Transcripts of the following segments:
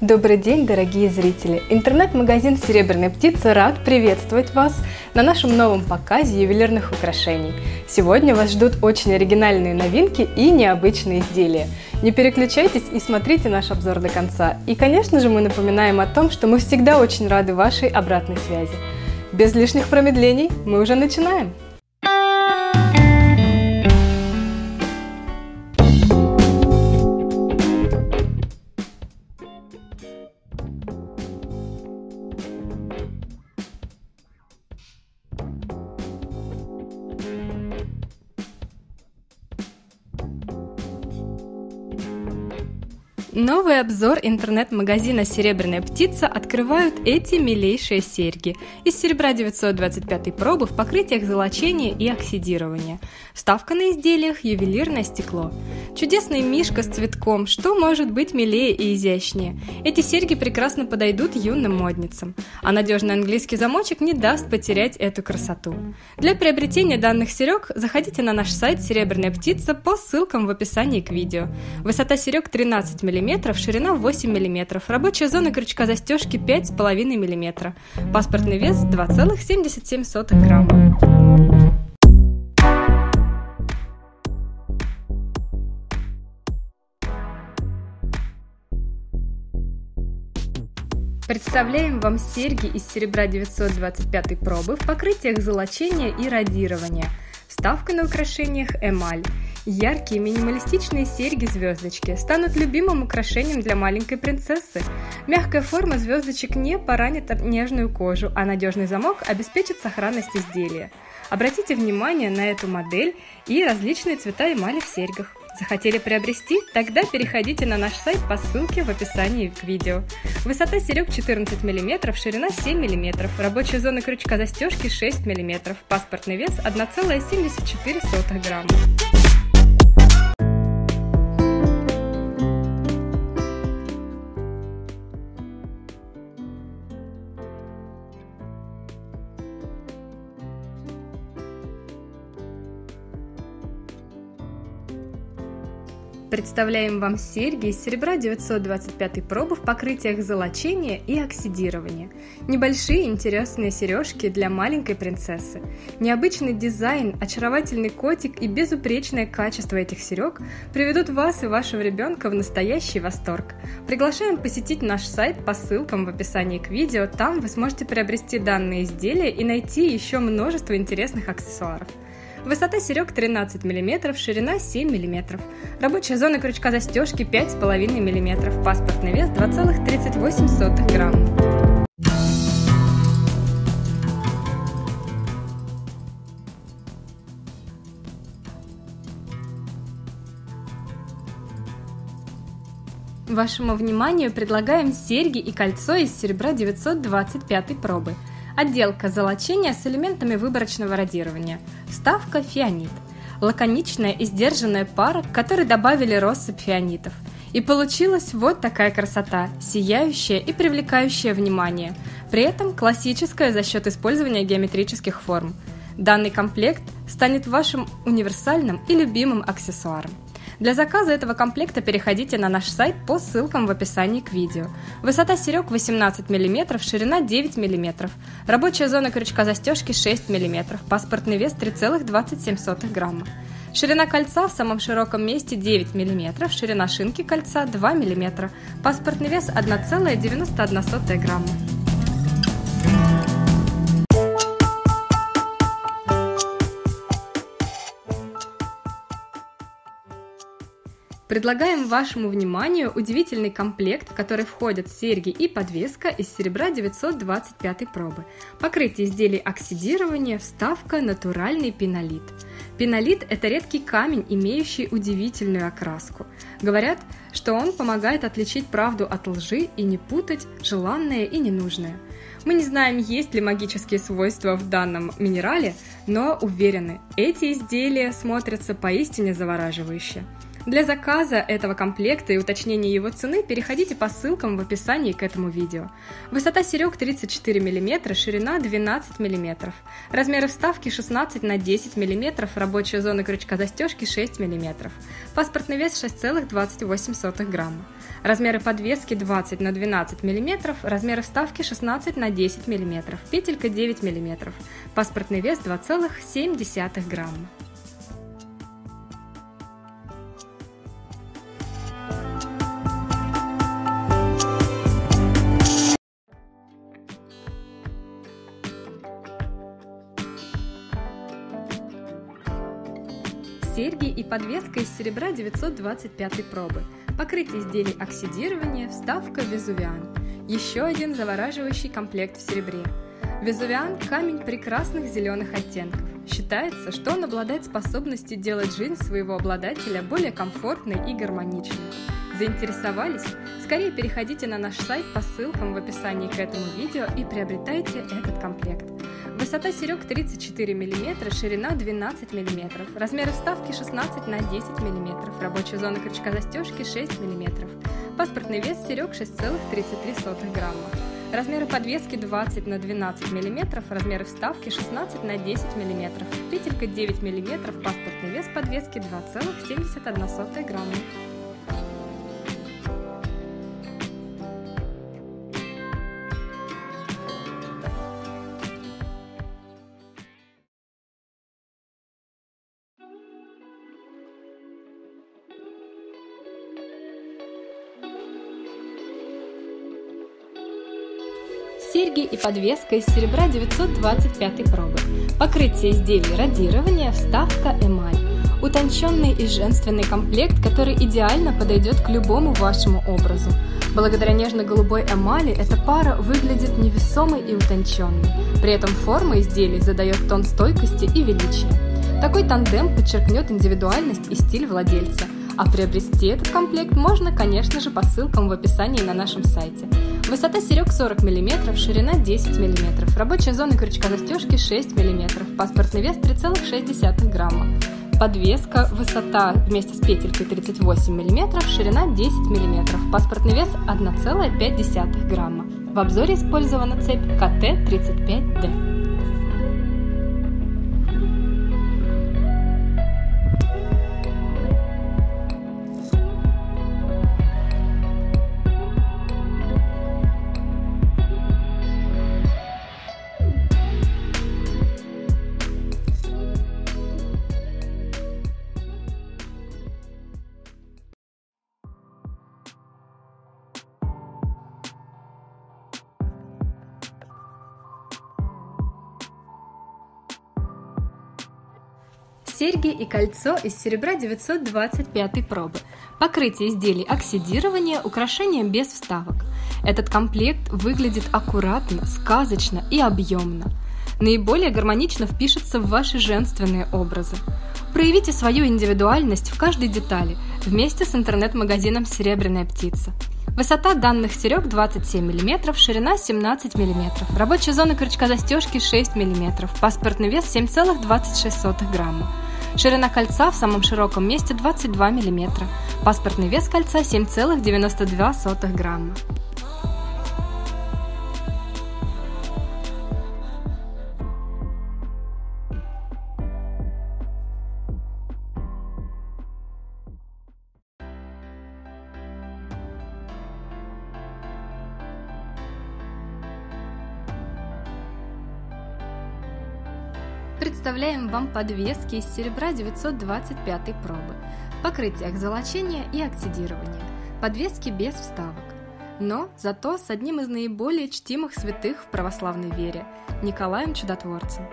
Добрый день, дорогие зрители! Интернет-магазин «Серебряная птица» рад приветствовать вас на нашем новом показе ювелирных украшений. Сегодня вас ждут очень оригинальные новинки и необычные изделия. Не переключайтесь и смотрите наш обзор до конца. И, конечно же, мы напоминаем о том, что мы всегда очень рады вашей обратной связи. Без лишних промедлений мы уже начинаем! Новый обзор интернет-магазина «Серебряная птица» открывают эти милейшие серьги из серебра 925 пробы в покрытиях золочения и оксидирования. Вставка на изделиях – ювелирное стекло. Чудесный мишка с цветком, что может быть милее и изящнее. Эти серьги прекрасно подойдут юным модницам, а надежный английский замочек не даст потерять эту красоту. Для приобретения данных серег заходите на наш сайт «Серебряная птица» по ссылкам в описании к видео. Высота серег 13 мм, мм, ширина 8 мм, рабочая зона крючка застежки 5,5 мм, паспортный вес 2,77 грамма. Представляем вам серьги из серебра 925 пробы в покрытиях золочения и радирования. Вставка на украшениях эмаль. Яркие минималистичные серьги-звездочки станут любимым украшением для маленькой принцессы. Мягкая форма звездочек не поранит нежную кожу, а надежный замок обеспечит сохранность изделия. Обратите внимание на эту модель и различные цвета эмали в серьгах. Захотели приобрести? Тогда переходите на наш сайт по ссылке в описании к видео. Высота серег 14 мм, ширина 7 мм, рабочая зона крючка застежки 6 мм, паспортный вес 1,74 грамма. Представляем вам серьги из серебра 925 пробы в покрытиях золочения и оксидирования. Небольшие интересные сережки для маленькой принцессы. Необычный дизайн, очаровательный котик и безупречное качество этих серег приведут вас и вашего ребенка в настоящий восторг. Приглашаем посетить наш сайт по ссылкам в описании к видео. Там вы сможете приобрести данные изделия и найти еще множество интересных аксессуаров. Высота серег 13 мм, ширина 7 мм. Рабочая зона крючка застежки 5,5 мм. Паспортный вес 2,38 грамм. Вашему вниманию предлагаем серьги и кольцо из серебра 925 пробы – Отделка золочения с элементами выборочного радирования. Вставка фианит. Лаконичная и сдержанная пара, к которой добавили россыпь фианитов. И получилась вот такая красота, сияющая и привлекающая внимание. При этом классическая за счет использования геометрических форм. Данный комплект станет вашим универсальным и любимым аксессуаром. Для заказа этого комплекта переходите на наш сайт по ссылкам в описании к видео. Высота серег 18 мм, ширина 9 мм. Рабочая зона крючка застежки 6 мм. Паспортный вес 3,27 грамма. Ширина кольца в самом широком месте 9 мм, ширина шинки кольца 2 мм. Паспортный вес 1,91 грамма. Предлагаем вашему вниманию удивительный комплект, в который входят серьги и подвеска из серебра 925 пробы. Покрытие изделий оксидирования, вставка, натуральный пенолит. Пенолит – это редкий камень, имеющий удивительную окраску. Говорят, что он помогает отличить правду от лжи и не путать желанное и ненужное. Мы не знаем, есть ли магические свойства в данном минерале, но уверены, эти изделия смотрятся поистине завораживающе. Для заказа этого комплекта и уточнения его цены переходите по ссылкам в описании к этому видео. Высота серег 34 мм, ширина 12 мм. Размеры вставки 16 на 10 мм, рабочая зона крючка застежки 6 мм. Паспортный вес 6,28 грамма. Размеры подвески 20 на 12 мм, размеры вставки 16 на 10 мм, петелька 9 мм. Паспортный вес 2,7 грамма. Подвеска из серебра 925 пробы, покрытие изделий оксидирования, вставка Везувиан. Еще один завораживающий комплект в серебре. Везувиан – камень прекрасных зеленых оттенков. Считается, что он обладает способностью делать жизнь своего обладателя более комфортной и гармоничной. Заинтересовались? Скорее переходите на наш сайт по ссылкам в описании к этому видео и приобретайте этот комплект. Высота серег 34 мм, ширина 12 мм, размеры вставки 16 на 10 мм, рабочая зона крючка застежки 6 мм, паспортный вес серег 6,33 грамма. Размеры подвески 20 на 12 мм, размеры вставки 16 на 10 мм, петелька 9 мм, паспортный вес подвески 2,71 грамма. Серьги и подвеска из серебра 925 пробы, покрытие изделий радирования, вставка эмаль, утонченный и женственный комплект, который идеально подойдет к любому вашему образу. Благодаря нежно-голубой эмали эта пара выглядит невесомой и утонченной. При этом форма изделий задает тон стойкости и величия. Такой тандем подчеркнет индивидуальность и стиль владельца – а приобрести этот комплект можно, конечно же, по ссылкам в описании на нашем сайте. Высота серег 40 мм, ширина 10 мм, рабочая зона крючка застежки 6 мм, паспортный вес 3,6 грамма. Подвеска, высота вместе с петелькой 38 мм, ширина 10 мм, паспортный вес 1,5 грамма. В обзоре использована цепь КТ-35D. Серьги и кольцо из серебра 925 пробы, покрытие изделий оксидирования, украшения без вставок. Этот комплект выглядит аккуратно, сказочно и объемно. Наиболее гармонично впишется в ваши женственные образы. Проявите свою индивидуальность в каждой детали вместе с интернет-магазином «Серебряная птица». Высота данных серег 27 мм, ширина 17 мм, рабочая зона крючка застежки 6 мм, паспортный вес 7,26 грамма. Ширина кольца в самом широком месте 22 мм. Паспортный вес кольца 7,92 грамма. Представляем вам подвески из серебра 925 пробы, покрытие золочения и оксидирования, подвески без вставок. Но зато с одним из наиболее чтимых святых в православной вере – Николаем Чудотворцем.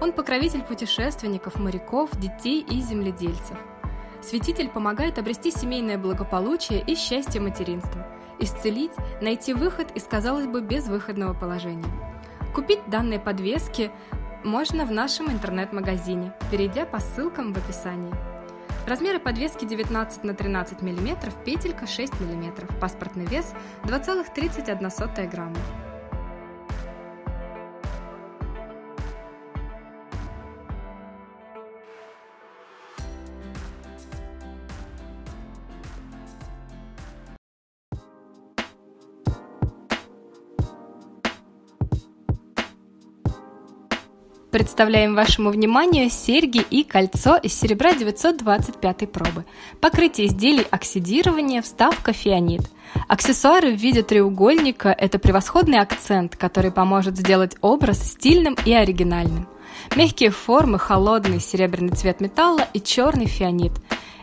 Он покровитель путешественников, моряков, детей и земледельцев. Святитель помогает обрести семейное благополучие и счастье материнства, исцелить, найти выход из, казалось бы, безвыходного положения. Купить данные подвески можно в нашем интернет-магазине, перейдя по ссылкам в описании. Размеры подвески 19 на 13 мм, петелька 6 мм, паспортный вес 2,31 грамма. Представляем вашему вниманию серьги и кольцо из серебра 925 пробы. Покрытие изделий оксидирования, вставка фианит. Аксессуары в виде треугольника – это превосходный акцент, который поможет сделать образ стильным и оригинальным. Мягкие формы, холодный серебряный цвет металла и черный фианит –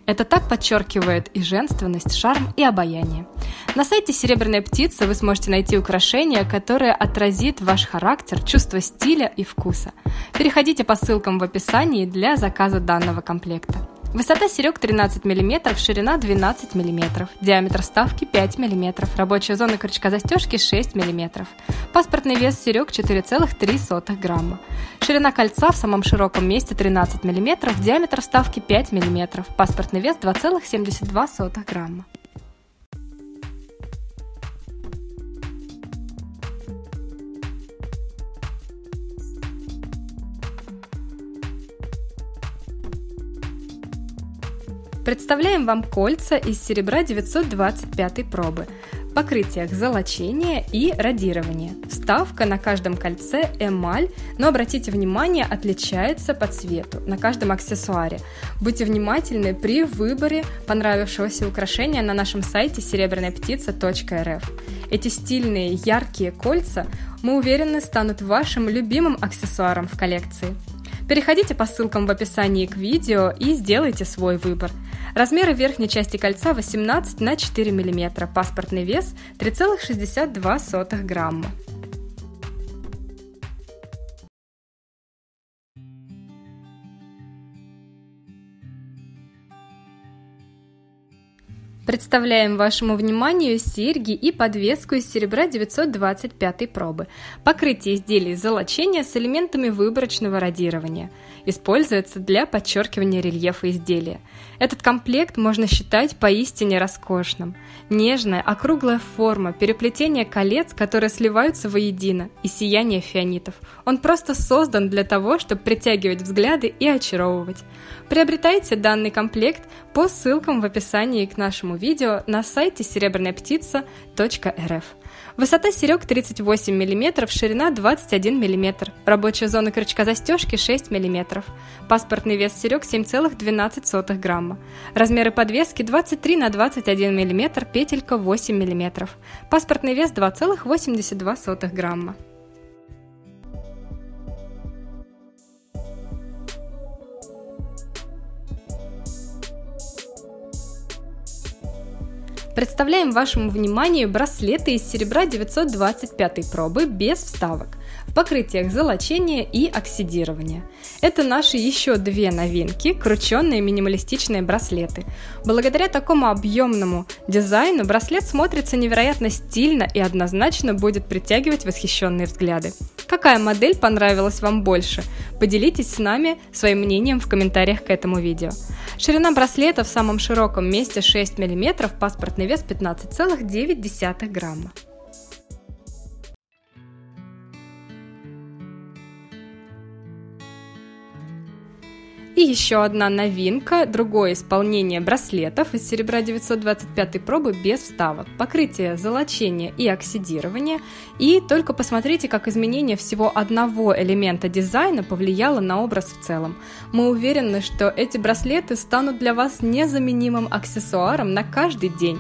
это так подчеркивает и женственность, шарм и обаяние. На сайте «Серебряная птица» вы сможете найти украшение, которое отразит ваш характер, чувство стиля и вкуса. Переходите по ссылкам в описании для заказа данного комплекта. Высота серег 13 мм, ширина 12 мм, диаметр вставки 5 мм, рабочая зона крючка застежки 6 мм, паспортный вес серег 4,3 грамма, ширина кольца в самом широком месте 13 мм, диаметр вставки 5 мм, паспортный вес 2,72 грамма. Представляем вам кольца из серебра 925 пробы. Покрытиях золочения и радирования. Вставка на каждом кольце эмаль, но обратите внимание, отличается по цвету на каждом аксессуаре. Будьте внимательны при выборе понравившегося украшения на нашем сайте серебряная Эти стильные, яркие кольца, мы уверены, станут вашим любимым аксессуаром в коллекции. Переходите по ссылкам в описании к видео и сделайте свой выбор. Размеры верхней части кольца 18 на 4 мм, паспортный вес 3,62 грамма. Представляем вашему вниманию серьги и подвеску из серебра 925 пробы. Покрытие изделий золочения с элементами выборочного радирования. Используется для подчеркивания рельефа изделия. Этот комплект можно считать поистине роскошным. Нежная, округлая форма, переплетение колец, которые сливаются воедино, и сияние фианитов. Он просто создан для того, чтобы притягивать взгляды и очаровывать. Приобретайте данный комплект по ссылкам в описании к нашему видео на сайте серебряная Высота серег 38 мм, ширина 21 мм, рабочая зона крючка застежки 6 мм, паспортный вес серег 7,12 грамма, размеры подвески 23 на 21 мм, петелька 8 мм, паспортный вес 2,82 грамма. Представляем вашему вниманию браслеты из серебра 925 пробы без вставок в покрытиях золочения и оксидирования. Это наши еще две новинки – крученные минималистичные браслеты. Благодаря такому объемному дизайну браслет смотрится невероятно стильно и однозначно будет притягивать восхищенные взгляды. Какая модель понравилась вам больше? Поделитесь с нами своим мнением в комментариях к этому видео. Ширина браслета в самом широком месте 6 мм, паспортный вес 15,9 грамма. И еще одна новинка, другое исполнение браслетов из серебра 925 пробы без вставок. Покрытие золочения и оксидирования. И только посмотрите, как изменение всего одного элемента дизайна повлияло на образ в целом. Мы уверены, что эти браслеты станут для вас незаменимым аксессуаром на каждый день.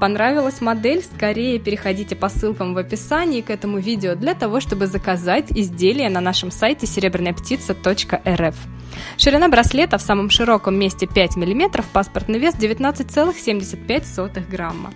Понравилась модель? Скорее переходите по ссылкам в описании к этому видео для того, чтобы заказать изделие на нашем сайте серебряная Ширина браслета в самом широком месте 5 мм, паспортный вес 19,75 грамма.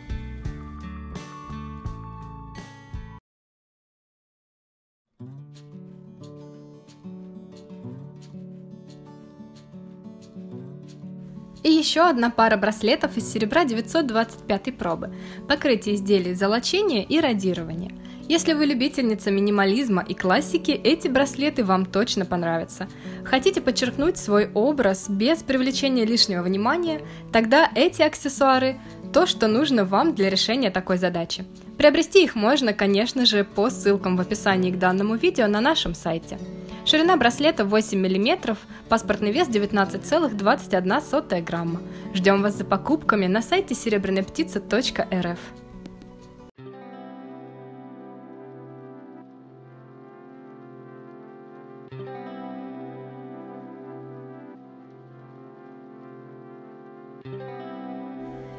И еще одна пара браслетов из серебра 925 пробы. Покрытие изделий золочения и радирования. Если вы любительница минимализма и классики, эти браслеты вам точно понравятся. Хотите подчеркнуть свой образ без привлечения лишнего внимания, тогда эти аксессуары – то, что нужно вам для решения такой задачи. Приобрести их можно, конечно же, по ссылкам в описании к данному видео на нашем сайте. Ширина браслета 8 мм, паспортный вес 19,21 грамма. Ждем вас за покупками на сайте серебряныйптица.рф.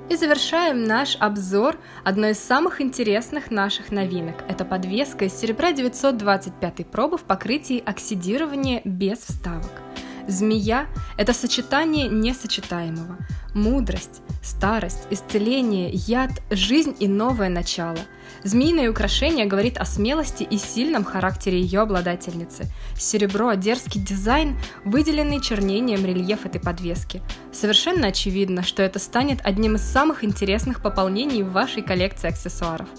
И завершаем наш обзор одной из самых интересных наших новинок. Это подвеска из серебра 925 пробы в покрытии оксидирования без вставок. Змея – это сочетание несочетаемого – Мудрость, старость, исцеление, яд, жизнь и новое начало – Змеиное украшение говорит о смелости и сильном характере ее обладательницы. Серебро – дерзкий дизайн, выделенный чернением рельеф этой подвески. Совершенно очевидно, что это станет одним из самых интересных пополнений в вашей коллекции аксессуаров.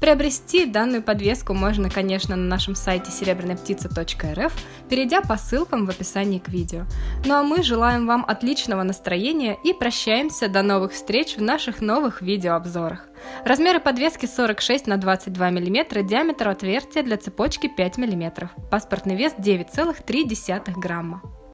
Приобрести данную подвеску можно, конечно, на нашем сайте серебряныйптица.рф, перейдя по ссылкам в описании к видео. Ну а мы желаем вам отличного настроения и прощаемся до новых встреч в наших новых видеообзорах. Размеры подвески 46 на 22 мм, диаметр отверстия для цепочки 5 мм. Паспортный вес 9,3 грамма.